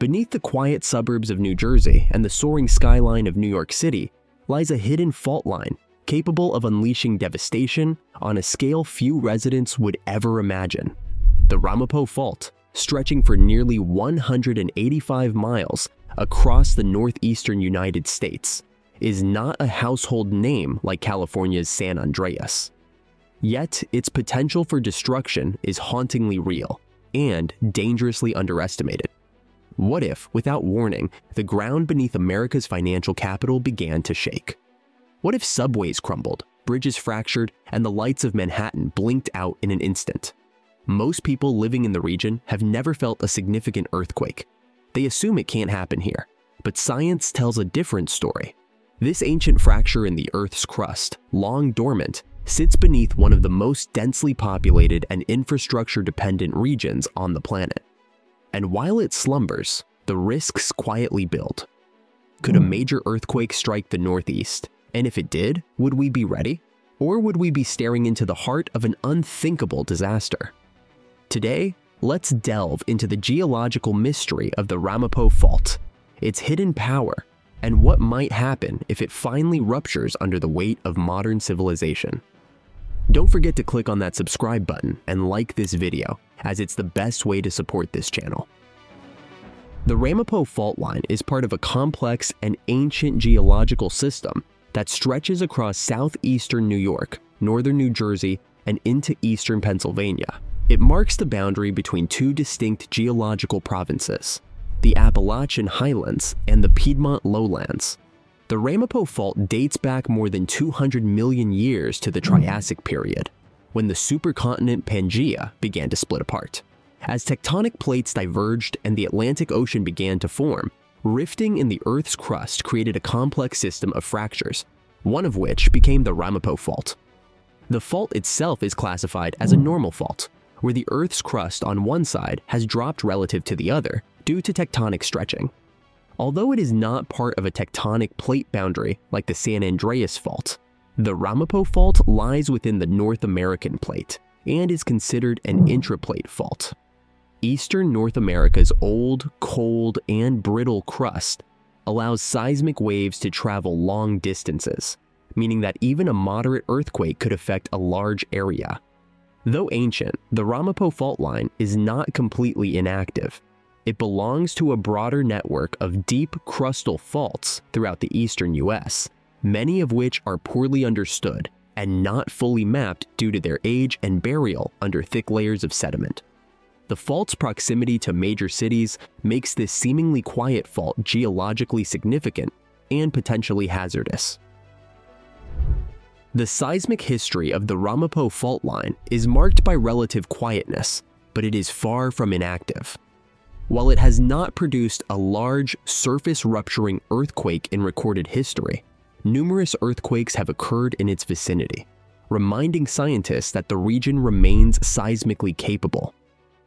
Beneath the quiet suburbs of New Jersey and the soaring skyline of New York City lies a hidden fault line capable of unleashing devastation on a scale few residents would ever imagine. The Ramapo Fault, stretching for nearly 185 miles across the northeastern United States, is not a household name like California's San Andreas. Yet, its potential for destruction is hauntingly real and dangerously underestimated. What if, without warning, the ground beneath America's financial capital began to shake? What if subways crumbled, bridges fractured, and the lights of Manhattan blinked out in an instant? Most people living in the region have never felt a significant earthquake. They assume it can't happen here, but science tells a different story. This ancient fracture in the Earth's crust, long dormant, sits beneath one of the most densely populated and infrastructure-dependent regions on the planet. And while it slumbers, the risks quietly build. Could a hmm. major earthquake strike the Northeast? And if it did, would we be ready? Or would we be staring into the heart of an unthinkable disaster? Today, let's delve into the geological mystery of the Ramapo Fault, its hidden power, and what might happen if it finally ruptures under the weight of modern civilization. Don't forget to click on that subscribe button and like this video, as it's the best way to support this channel. The Ramapo fault line is part of a complex and ancient geological system that stretches across southeastern New York, northern New Jersey, and into eastern Pennsylvania. It marks the boundary between two distinct geological provinces, the Appalachian Highlands and the Piedmont Lowlands. The Ramapo Fault dates back more than 200 million years to the Triassic period, when the supercontinent Pangaea began to split apart. As tectonic plates diverged and the Atlantic Ocean began to form, rifting in the Earth's crust created a complex system of fractures, one of which became the Ramapo Fault. The fault itself is classified as a normal fault, where the Earth's crust on one side has dropped relative to the other due to tectonic stretching. Although it is not part of a tectonic plate boundary like the San Andreas Fault, the Ramapo Fault lies within the North American Plate and is considered an intraplate fault. Eastern North America's old, cold, and brittle crust allows seismic waves to travel long distances, meaning that even a moderate earthquake could affect a large area. Though ancient, the Ramapo fault line is not completely inactive it belongs to a broader network of deep crustal faults throughout the eastern US, many of which are poorly understood and not fully mapped due to their age and burial under thick layers of sediment. The fault's proximity to major cities makes this seemingly quiet fault geologically significant and potentially hazardous. The seismic history of the Ramapo fault line is marked by relative quietness, but it is far from inactive. While it has not produced a large surface rupturing earthquake in recorded history, numerous earthquakes have occurred in its vicinity, reminding scientists that the region remains seismically capable.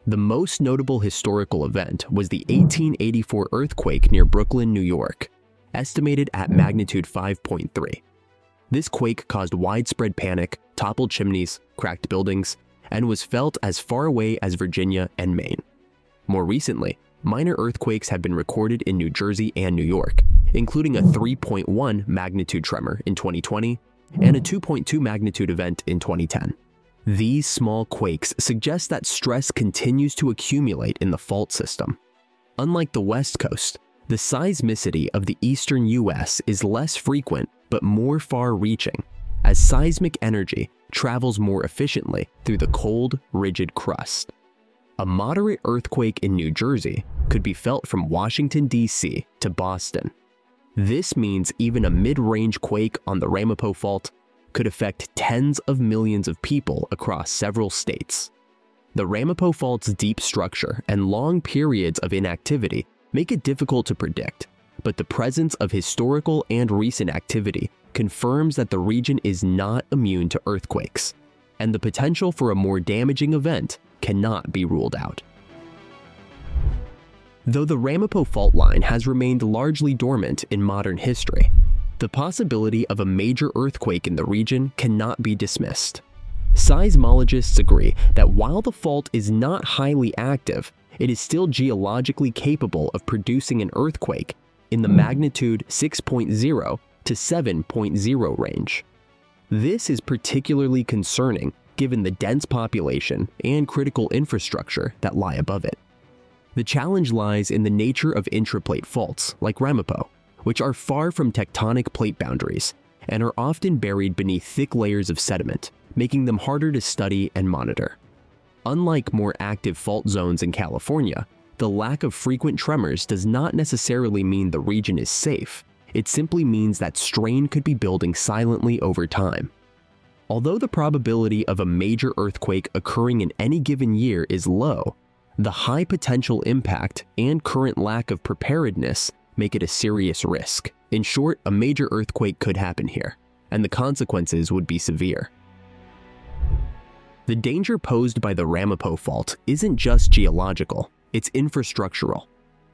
The most notable historical event was the 1884 earthquake near Brooklyn, New York, estimated at magnitude 5.3. This quake caused widespread panic, toppled chimneys, cracked buildings, and was felt as far away as Virginia and Maine. More recently, minor earthquakes have been recorded in New Jersey and New York, including a 3.1 magnitude tremor in 2020 and a 2.2 magnitude event in 2010. These small quakes suggest that stress continues to accumulate in the fault system. Unlike the West Coast, the seismicity of the eastern US is less frequent but more far-reaching, as seismic energy travels more efficiently through the cold, rigid crust. A moderate earthquake in New Jersey could be felt from Washington, D.C. to Boston. This means even a mid-range quake on the Ramapo Fault could affect tens of millions of people across several states. The Ramapo Fault's deep structure and long periods of inactivity make it difficult to predict, but the presence of historical and recent activity confirms that the region is not immune to earthquakes, and the potential for a more damaging event cannot be ruled out. Though the Ramapo fault line has remained largely dormant in modern history, the possibility of a major earthquake in the region cannot be dismissed. Seismologists agree that while the fault is not highly active, it is still geologically capable of producing an earthquake in the hmm. magnitude 6.0 to 7.0 range. This is particularly concerning given the dense population and critical infrastructure that lie above it. The challenge lies in the nature of intraplate faults, like Ramapo, which are far from tectonic plate boundaries and are often buried beneath thick layers of sediment, making them harder to study and monitor. Unlike more active fault zones in California, the lack of frequent tremors does not necessarily mean the region is safe. It simply means that strain could be building silently over time. Although the probability of a major earthquake occurring in any given year is low, the high potential impact and current lack of preparedness make it a serious risk. In short, a major earthquake could happen here, and the consequences would be severe. The danger posed by the Ramapo Fault isn't just geological, it's infrastructural.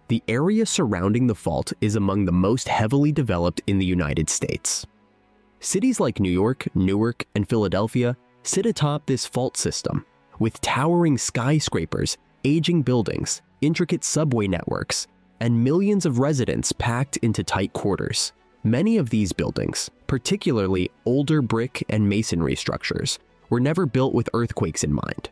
The area surrounding the fault is among the most heavily developed in the United States. Cities like New York, Newark, and Philadelphia sit atop this fault system, with towering skyscrapers, aging buildings, intricate subway networks, and millions of residents packed into tight quarters. Many of these buildings, particularly older brick and masonry structures, were never built with earthquakes in mind.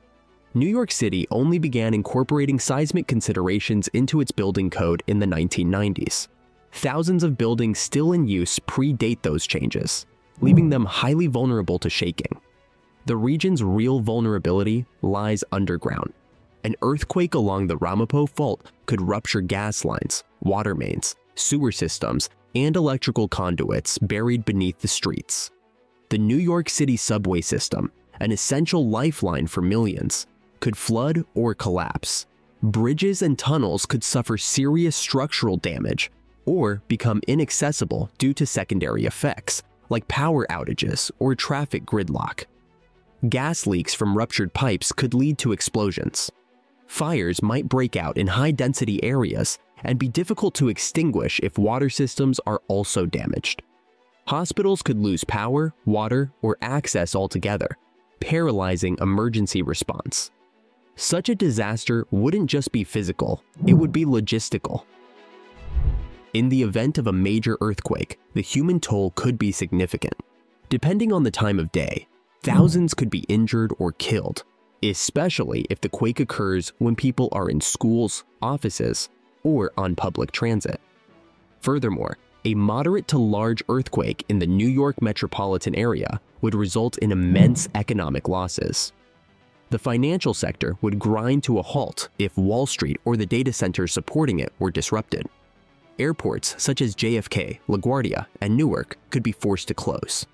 New York City only began incorporating seismic considerations into its building code in the 1990s. Thousands of buildings still in use predate those changes, leaving them highly vulnerable to shaking. The region's real vulnerability lies underground. An earthquake along the Ramapo Fault could rupture gas lines, water mains, sewer systems, and electrical conduits buried beneath the streets. The New York City subway system an essential lifeline for millions, could flood or collapse. Bridges and tunnels could suffer serious structural damage or become inaccessible due to secondary effects, like power outages or traffic gridlock. Gas leaks from ruptured pipes could lead to explosions. Fires might break out in high density areas and be difficult to extinguish if water systems are also damaged. Hospitals could lose power, water, or access altogether, paralyzing emergency response. Such a disaster wouldn't just be physical, it would be logistical. In the event of a major earthquake, the human toll could be significant. Depending on the time of day, thousands could be injured or killed, especially if the quake occurs when people are in schools, offices, or on public transit. Furthermore, a moderate to large earthquake in the New York metropolitan area would result in immense economic losses. The financial sector would grind to a halt if Wall Street or the data centers supporting it were disrupted. Airports such as JFK, LaGuardia, and Newark could be forced to close.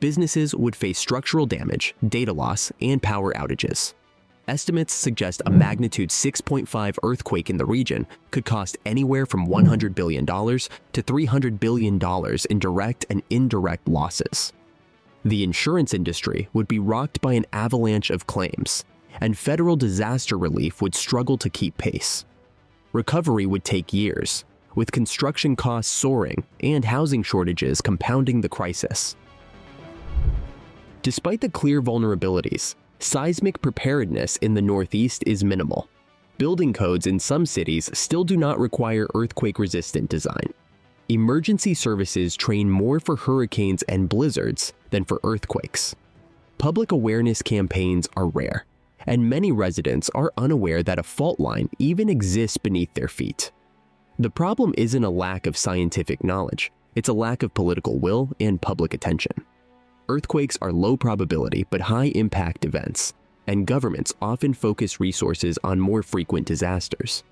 Businesses would face structural damage, data loss, and power outages. Estimates suggest a magnitude 6.5 earthquake in the region could cost anywhere from $100 billion to $300 billion in direct and indirect losses. The insurance industry would be rocked by an avalanche of claims, and federal disaster relief would struggle to keep pace. Recovery would take years, with construction costs soaring and housing shortages compounding the crisis. Despite the clear vulnerabilities, seismic preparedness in the Northeast is minimal. Building codes in some cities still do not require earthquake-resistant design. Emergency services train more for hurricanes and blizzards than for earthquakes. Public awareness campaigns are rare, and many residents are unaware that a fault line even exists beneath their feet. The problem isn't a lack of scientific knowledge, it's a lack of political will and public attention. Earthquakes are low probability but high impact events, and governments often focus resources on more frequent disasters.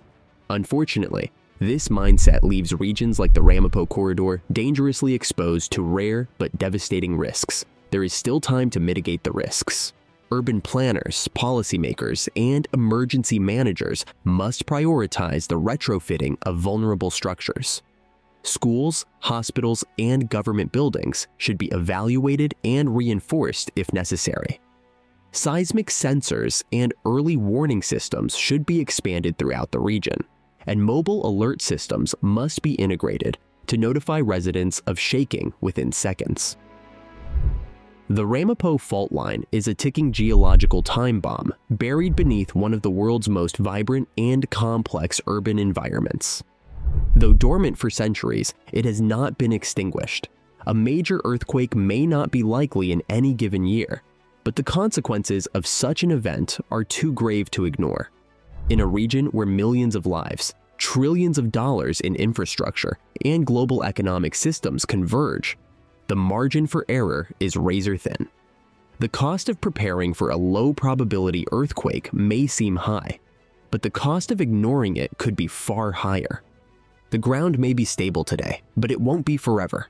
Unfortunately, this mindset leaves regions like the Ramapo Corridor dangerously exposed to rare but devastating risks. There is still time to mitigate the risks. Urban planners, policymakers, and emergency managers must prioritize the retrofitting of vulnerable structures. Schools, hospitals, and government buildings should be evaluated and reinforced if necessary. Seismic sensors and early warning systems should be expanded throughout the region, and mobile alert systems must be integrated to notify residents of shaking within seconds. The Ramapo Fault Line is a ticking geological time bomb buried beneath one of the world's most vibrant and complex urban environments. Though dormant for centuries, it has not been extinguished. A major earthquake may not be likely in any given year, but the consequences of such an event are too grave to ignore. In a region where millions of lives, trillions of dollars in infrastructure, and global economic systems converge, the margin for error is razor thin. The cost of preparing for a low probability earthquake may seem high, but the cost of ignoring it could be far higher. The ground may be stable today, but it won't be forever,